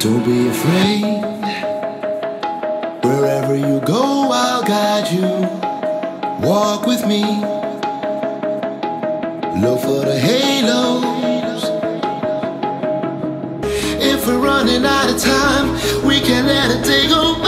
Don't be afraid. Wherever you go, I'll guide you. Walk with me. Look for the halos. If we're running out of time, we can let a day go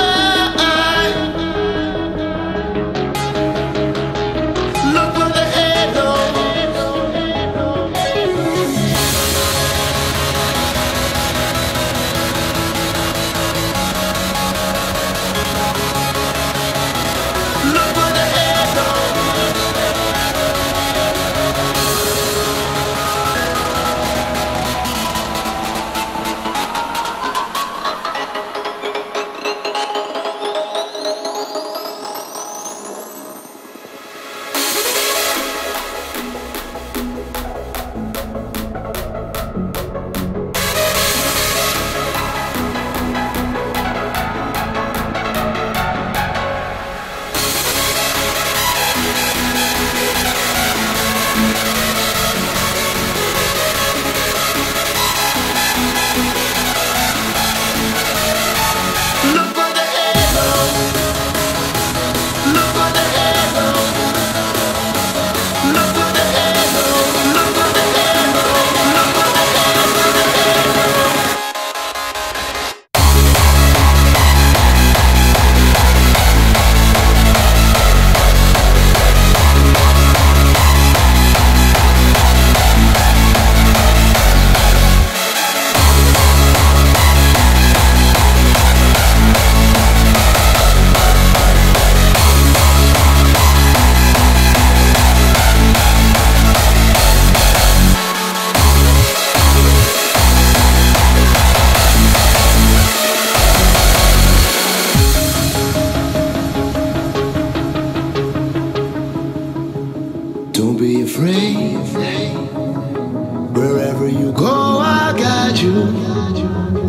Wherever you go, I'll guide you.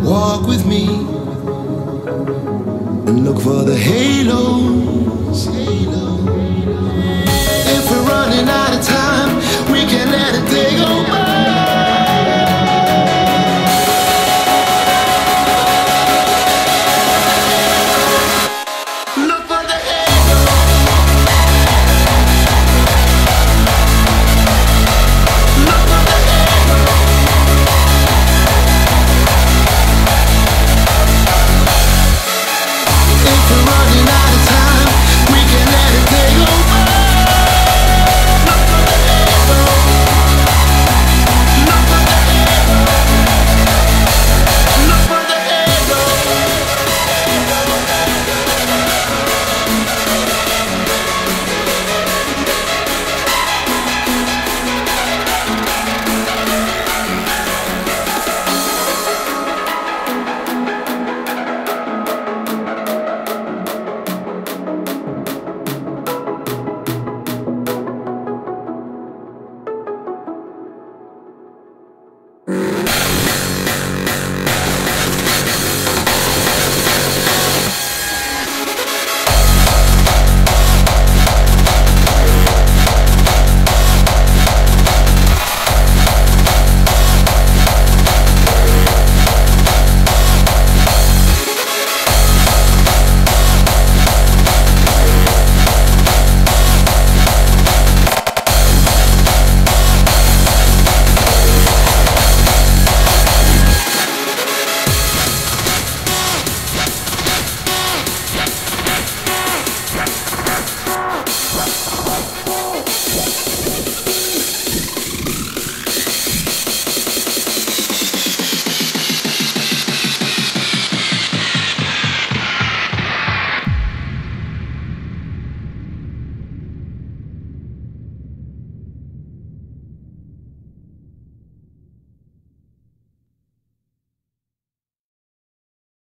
Walk with me and look for the halos.